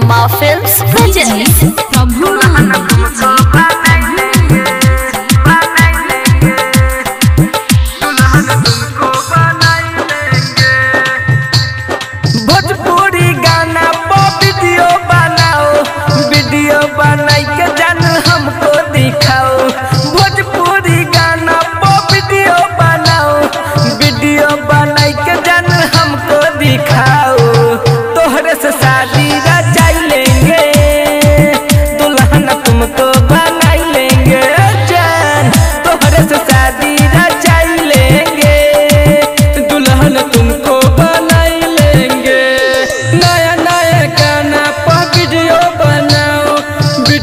Film प्रभु महान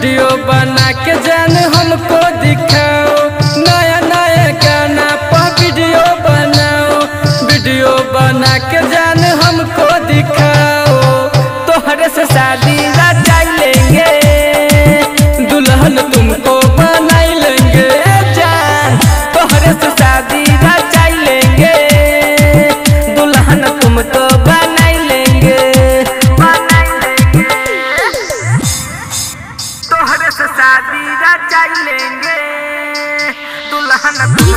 video बना के जान हमको दिख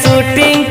शूटिंग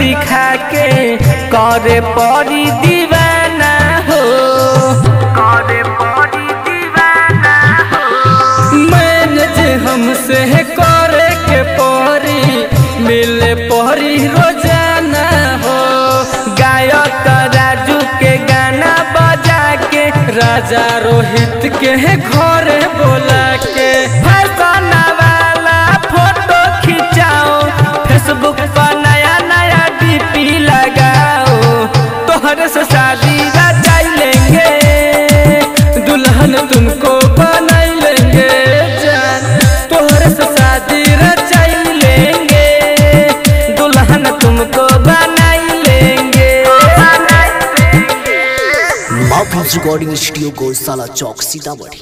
दिखा के करे पड़ी दीवाना हो। करे पड़ी दीवाना हो। मैन जे हमसे करे के पड़ी मिले पड़ी रोज़ाना हो। गायक राजू के गाना बजा के राजा रोहित के घर बोला के फ़ैशन वाला फ़ोटो खिंचाओ फेसबुक रिकॉर्डिंग स्टूडियो को साला चौक सीतामढ़ी